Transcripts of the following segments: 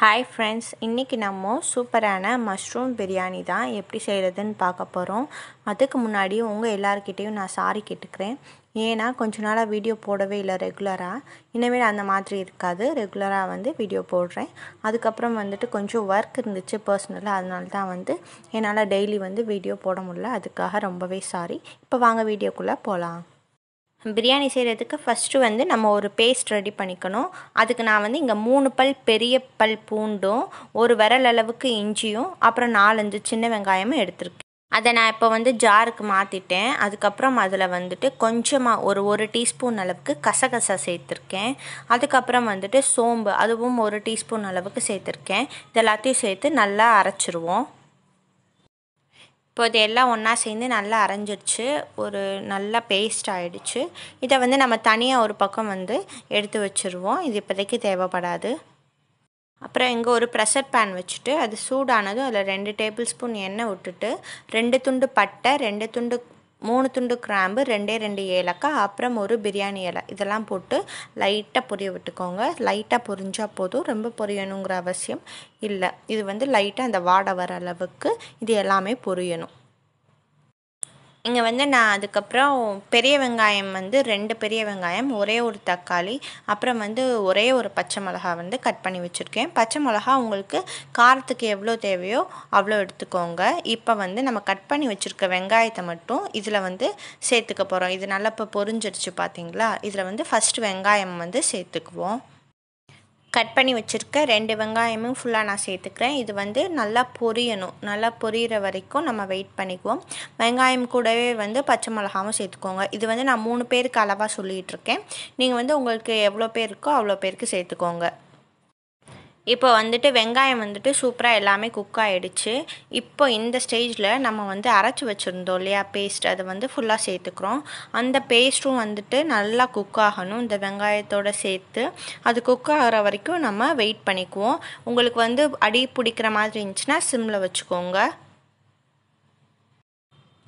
Hi friends இன்றைக்கி நம்ம சூப்பரான மஷ்ரூம் பிரியாணி தான் எப்படி செய்கிறதுன்னு பார்க்க போகிறோம் அதுக்கு முன்னாடி உங்கள் எல்லாருக்கிட்டேயும் நான் சாரி கேட்டுக்கிறேன். ஏன்னா கொஞ்ச நாளாக வீடியோ போடவே இல்லை ரெகுலராக இனிமேல் அந்த மாதிரி இருக்காது. ரெகுலராக வந்து வீடியோ போடுறேன். அதுக்கப்புறம் வந்துட்டு கொஞ்சம் ஒர்க் இருந்துச்சு பர்சனலாக அதனால தான் வந்து என்னால் டெய்லி வந்து வீடியோ போட முடியல. அதுக்காக ரொம்பவே சாரி இப்போ வாங்க வீடியோக்குள்ளே போகலாம் பிரியாணி செய்கிறதுக்கு ஃபஸ்ட்டு வந்து நம்ம ஒரு பேஸ்ட் ரெடி பண்ணிக்கணும். அதுக்கு நான் வந்து இங்கே மூணு பல் பெரிய பல் பூண்டும் ஒரு விரல் அளவுக்கு இஞ்சியும் அப்புறம் நாலஞ்சு சின்ன வெங்காயமும் எடுத்திருக்கேன். அதை நான் இப்போ வந்து ஜாருக்கு மாற்றிட்டேன் அதுக்கப்புறம் அதில் வந்துட்டு கொஞ்சமாக ஒரு ஒரு டீஸ்பூன் அளவுக்கு கசகசா சேர்த்துருக்கேன். அதுக்கப்புறம் வந்துட்டு சோம்பு அதுவும் ஒரு டீஸ்பூன் அளவுக்கு சேர்த்துருக்கேன். இது எல்லாத்தையும் சேர்த்து நல்லா அரைச்சிருவோம். இப்போ இது எல்லாம் ஒன்றா சேர்ந்து நல்லா அரைஞ்சிருச்சு. ஒரு நல்லா பேஸ்ட் ஆகிடுச்சு இதை வந்து நம்ம தனியாக ஒரு பக்கம் வந்து எடுத்து வச்சுருவோம். இது இப்போதைக்கு தேவைப்படாது. அப்புறம் இங்கே ஒரு ப்ரெஷர் பேன் வச்சுட்டு அது சூடானதும் அதில் ரெண்டு டேபிள் ஸ்பூன் எண்ணெய் விட்டுட்டு ரெண்டு துண்டு பட்டை ரெண்டு துண்டு மூணு துண்டு கிராம்பு ரெண்டே ரெண்டு ஏலக்காய் அப்புறம் ஒரு பிரியாணி இலை. இதெல்லாம் போட்டு லைட்டாக பொரிய விட்டுக்கோங்க. லைட்டாக பொரிஞ்சால் போதும். ரொம்ப பொரியணுங்கிற அவசியம் இல்லை. இது வந்து லைட்டாக அந்த வாடை வர அளவுக்கு இது எல்லாமே பொரியணும். இங்கே வந்து நான் அதுக்கப்புறம் பெரிய வெங்காயம் வந்து ரெண்டு பெரிய வெங்காயம் ஒரே ஒரு தக்காளி அப்புறம் வந்து ஒரே ஒரு பச்சை மிளகா வந்து கட் பண்ணி வச்சுருக்கேன். பச்சை மிளகா உங்களுக்கு காரத்துக்கு எவ்வளோ தேவையோ அவ்வளோ எடுத்துக்கோங்க. இப்போ வந்து நம்ம கட் பண்ணி வச்சுருக்க வெங்காயத்தை மட்டும் இதில் வந்து சேர்த்துக்க போகிறோம் இது நல்லா இப்போ பொரிஞ்சிடுச்சு பார்த்தீங்களா இதில் வந்து ஃபஸ்ட்டு வெங்காயம் வந்து சேர்த்துக்குவோம். கட் பண்ணி வச்சுருக்க ரெண்டு வெங்காயமும் ஃபுல்லாக நான் சேர்த்துக்கிறேன். இது வந்து நல்லா பொரியணும். நல்லா பொரியிற வரைக்கும் நம்ம வெயிட் பண்ணிக்குவோம். வெங்காயம் கூடவே வந்து பச்சை மிளகாவும் சேர்த்துக்கோங்க. இது வந்து நான் மூணு பேருக்கு அளவாக சொல்லிகிட்ருக்கேன் நீங்கள் வந்து உங்களுக்கு எவ்வளோ பேர் இருக்கோ அவ்வளோ பேருக்கு சேர்த்துக்கோங்க. இப்போ வந்துட்டு வெங்காயம் வந்துட்டு சூப்பராக எல்லாமே குக் ஆகிடுச்சு இப்போ இந்த ஸ்டேஜில் நம்ம வந்து அரைச்சி வச்சுருந்தோம் இல்லையா பேஸ்ட் அதை வந்து ஃபுல்லாக சேர்த்துக்கிறோம். அந்த பேஸ்ட்டும் வந்துட்டு நல்லா குக் ஆகணும். இந்த வெங்காயத்தோடு சேர்த்து அது குக் ஆகிற வரைக்கும் நம்ம வெயிட் பண்ணிக்குவோம். உங்களுக்கு வந்து அடி பிடிக்கிற மாதிரி இருந்துச்சுன்னா சிம்மில் வச்சுக்கோங்க.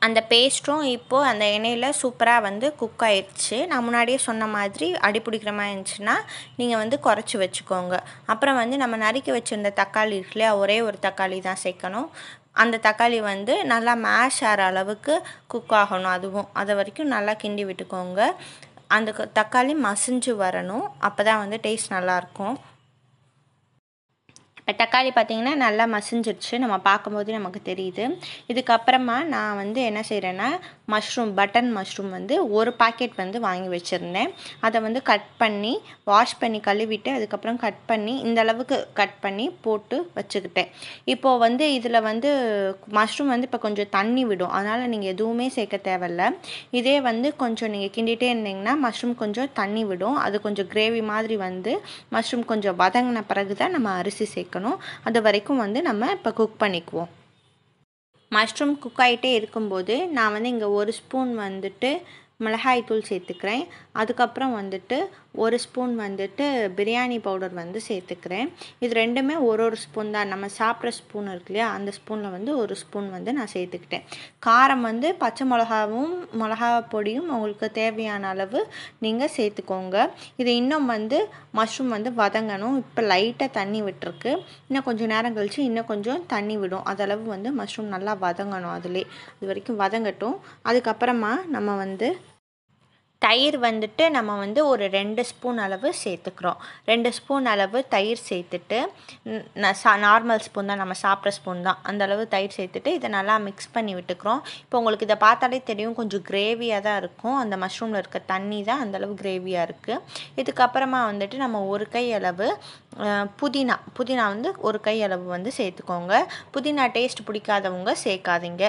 அந்த பேஸ்ட்டும் இப்போது அந்த எண்ணெயில் சூப்பராக வந்து குக் ஆயிடுச்சு. நான் முன்னாடியே சொன்ன மாதிரி அடி பிடிக்கிற மாதிரி இருந்துச்சுன்னா நீங்கள் வந்து குறைச்சி வச்சுக்கோங்க. அப்புறம் வந்து நம்ம நறுக்கி வச்சுருந்த தக்காளி இருக்குல்லையா ஒரே ஒரு தக்காளி தான் சேர்க்கணும். அந்த தக்காளி வந்து நல்லா மேஷ் ஆகிற அளவுக்கு குக் ஆகணும் அதுவும். அது வரைக்கும் நல்லா கிண்டி விட்டுக்கோங்க. அந்த தக்காளி மசிஞ்சு வரணும். அப்போ தான் வந்து டேஸ்ட் நல்லாயிருக்கும் தக்காளி பார்த்திங்கன்னா நல்லா மசிஞ்சிருச்சு. நம்ம பார்க்கும்போது நமக்கு தெரியுது. இதுக்கப்புறமா நான் வந்து என்ன செய்கிறேன்னா மஷ்ரூம் பட்டன் மஷ்ரூம் வந்து ஒரு பாக்கெட் வந்து வாங்கி வச்சுருந்தேன். அதை வந்து கட் பண்ணி வாஷ் பண்ணி கழுவிட்டு அதுக்கப்புறம் கட் பண்ணி இந்த அளவுக்கு கட் பண்ணி போட்டு வச்சுக்கிட்டேன். இப்போது வந்து இதில் வந்து மஷ்ரூம் வந்து இப்போ கொஞ்சம் தண்ணி விடும். அதனால் நீங்கள் எதுவுமே சேர்க்க தேவையில்ல. இதே வந்து கொஞ்சம் நீங்கள் கிண்டிகிட்டே இருந்தீங்கன்னா மஷ்ரூம் கொஞ்சம் தண்ணி விடும். அது கொஞ்சம் கிரேவி மாதிரி வந்து மஷ்ரூம் கொஞ்சம் வதங்கின பிறகு தான் நம்ம அரிசி சேர்க்கணும். அது வரைக்கும் வந்து நம்ம இப்போ குக் பண்ணிக்குவோம். மஷ்ரூம் குக் ஆகிட்டே இருக்கும்போது நான் வந்து இங்கே ஒரு ஸ்பூன் வந்துட்டு மிளகாய் தூள் சேர்த்துக்கிறேன். அதுக்கப்புறம் வந்துட்டு ஒரு ஸ்பூன் வந்துட்டு பிரியாணி பவுடர் வந்து சேர்த்துக்கிறேன். இது ரெண்டுமே ஒரு ஒரு ஸ்பூன் தான். நம்ம சாப்பிட்ற ஸ்பூன் இருக்கு இல்லையா அந்த ஸ்பூனில் வந்து ஒரு ஸ்பூன் வந்து நான் சேர்த்துக்கிட்டேன். காரம் வந்து பச்சை மிளகாவும் மிளகா பொடியும் உங்களுக்கு தேவையான அளவு நீங்கள் சேர்த்துக்கோங்க. இது இன்னும் வந்து மஷ்ரூம் வந்து வதங்கணும். இப்போ லைட்டாக தண்ணி விட்டுருக்கு. இன்னும் கொஞ்சம் நேரம் கழித்து இன்னும் கொஞ்சம் தண்ணி விடும். அதளவு வந்து மஷ்ரூம் நல்லா வதங்கணும் அதிலே. இது வரைக்கும் வதங்கட்டும். அதுக்கப்புறமா நம்ம வந்து தயிர் வந்துட்டு நம்ம வந்து ஒரு ரெண்டு ஸ்பூன் அளவு சேர்த்துக்கிறோம். ரெண்டு ஸ்பூன் அளவு தயிர் சேர்த்துட்டு சா நார்மல் ஸ்பூன் தான் நம்ம சாப்பிட்ற ஸ்பூன் தான். அந்த அளவு தயிர் சேர்த்துட்டு இதை நல்லா மிக்ஸ் பண்ணி விட்டுக்கிறோம். இப்போ உங்களுக்கு இதை பார்த்தாலே தெரியும் கொஞ்சம் கிரேவியாக தான் இருக்கும். அந்த மஷ்ரூமில் இருக்க தண்ணி தான் அந்தளவு கிரேவியாக இருக்குது இதுக்கப்புறமா வந்துட்டு நம்ம ஒரு கை அளவு புதினா புதினா வந்து ஒரு கை அளவு வந்து சேர்த்துக்கோங்க. புதினா டேஸ்ட் பிடிக்காதவங்க சேர்க்காதீங்க.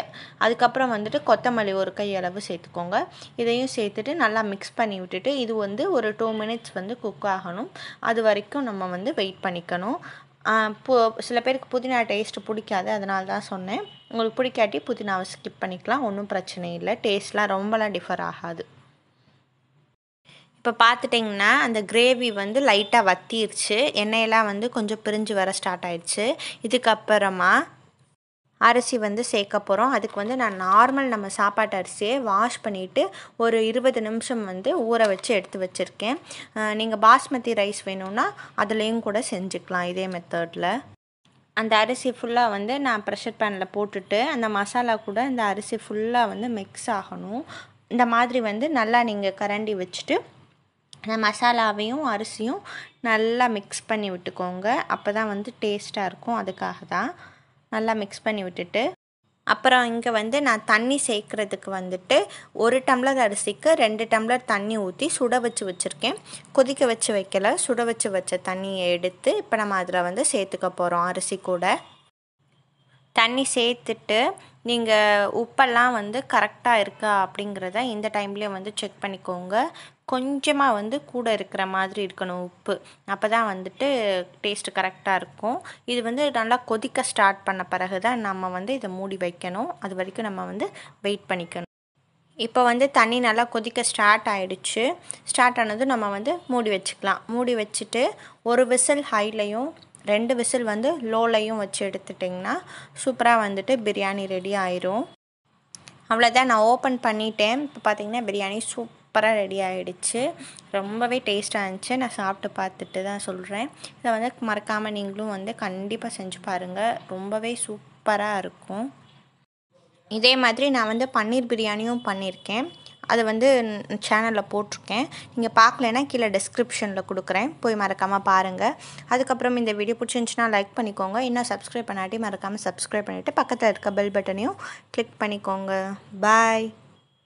அதுக்கப்புறம் வந்துட்டு கொத்தமல்லி ஒரு கை அளவு சேர்த்துக்கோங்க. இதையும் சேர்த்துட்டு நல்லா மிக்ஸ் பண்ணி விட்டுட்டு இது வந்து ஒரு டூ மினிட்ஸ் வந்து குக் ஆகணும். அது வரைக்கும் நம்ம வந்து வெயிட் பண்ணிக்கணும். பு சில பேருக்கு புதினா டேஸ்ட்டு பிடிக்காது அதனால தான் சொன்னேன். உங்களுக்கு பிடிக்காட்டி புதினாவை ஸ்கிப் பண்ணிக்கலாம். ஒன்றும் பிரச்சனை இல்லை. டேஸ்ட்லாம் ரொம்பலாம் டிஃபர் ஆகாது. இப்போ பார்த்துட்டிங்கன்னா அந்த கிரேவி வந்து லைட்டாக வத்திருச்சு. எண்ணெயெல்லாம் வந்து கொஞ்சம் பிரிஞ்சு வர ஸ்டார்ட் ஆயிடுச்சு. இதுக்கப்புறமா அரிசி வந்து சேர்க்க போகிறோம் அதுக்கு வந்து நான் நார்மல் நம்ம சாப்பாட்டு அரிசியை வாஷ் பண்ணிவிட்டு ஒரு இருபது நிமிஷம் வந்து ஊற வச்சு எடுத்து வச்சுருக்கேன். நீங்கள் பாஸ்மதி ரைஸ் வேணும்னா அதுலேயும் கூட செஞ்சுக்கலாம் இதே மெத்தடில் அந்த அரிசி ஃபுல்லாக வந்து நான் ப்ரெஷர் பேனில் போட்டுட்டு அந்த மசாலா கூட இந்த அரிசி ஃபுல்லாக வந்து மிக்ஸ் ஆகணும். இந்த மாதிரி வந்து நல்லா நீங்கள் கரண்டி வச்சுட்டு அந்த மசாலாவையும் அரிசியும் நல்லா மிக்ஸ் பண்ணி விட்டுக்கோங்க. அப்போ தான் வந்து டேஸ்ட்டாக இருக்கும். அதுக்காக தான் நல்லா மிக்ஸ் பண்ணி விட்டுட்டு. அப்புறம் இங்கே வந்து நான் தண்ணி சேர்க்குறதுக்கு வந்துட்டு ஒரு டம்ளர் அரிசிக்கு ரெண்டு டம்ளர் தண்ணி ஊற்றி சுட வச்சு வச்சுருக்கேன். கொதிக்க வச்சு வைக்கல. சுட வச்சு வச்ச தண்ணியை எடுத்து இப்போ நம்ம அதில் வந்து சேர்த்துக்க போகிறோம் அரிசி கூட. தண்ணி சேர்த்துட்டு நீங்கள் உப்பெல்லாம் வந்து கரெக்டாக இருக்கா அப்படிங்கிறத இந்த டைம்லேயே வந்து செக் பண்ணிக்கோங்க. கொஞ்சமாக வந்து கூட இருக்கிற மாதிரி இருக்கணும் உப்பு. அப்போ தான் வந்துட்டு டேஸ்ட்டு கரெக்டாக இருக்கும். இது வந்து நல்லா கொதிக்க ஸ்டார்ட் பண்ண பிறகு தான் நம்ம வந்து இதை மூடி வைக்கணும். அது வரைக்கும் நம்ம வந்து வெயிட் பண்ணிக்கணும். இப்போ வந்து தண்ணி நல்லா கொதிக்க ஸ்டார்ட் ஆகிடுச்சு ஸ்டார்ட் ஆனதும் நம்ம வந்து மூடி வச்சுக்கலாம். மூடி வச்சுட்டு ஒரு விசில் ஹைலையும் ரெண்டு விசில் வந்து லோலையும் வச்சு எடுத்துட்டிங்கன்னா சூப்பராக வந்துட்டு பிரியாணி ரெடி ஆயிரும். அவ்வளோதான் நான் ஓப்பன் பண்ணிட்டேன். இப்போ பார்த்தீங்கன்னா பிரியாணி சூப் சூப்பராக ரெடி ஆகிடுச்சு ரொம்பவே டேஸ்ட்டாக இருந்துச்சு. நான் சாப்பிட்டு பார்த்துட்டு தான் சொல்கிறேன் இதை வந்து மறக்காமல் நீங்களும் வந்து கண்டிப்பாக செஞ்சு பாருங்கள் ரொம்பவே சூப்பராக இருக்கும். இதே மாதிரி நான் வந்து பன்னீர் பிரியாணியும் பண்ணியிருக்கேன். அது வந்து சேனலில் போட்டிருக்கேன். நீங்கள் பார்க்கலன்னா கீழே டிஸ்கிரிப்ஷனில் கொடுக்குறேன். போய் மறக்காமல் பாருங்கள் அதுக்கப்புறம் இந்த வீடியோ பிடிச்சிருந்துச்சுன்னா லைக் பண்ணிக்கோங்க. இன்னும் சப்ஸ்கிரைப் பண்ணாட்டி மறக்காமல் சப்ஸ்கிரைப் பண்ணிவிட்டு பக்கத்தில் இருக்க பெல் பட்டனையும் கிளிக் பண்ணிக்கோங்க. பாய்